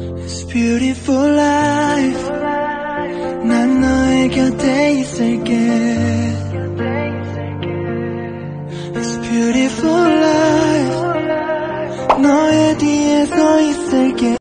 This beautiful life 난 너의 곁에 있을게. This beautiful life 너의 뒤에 서 있을게.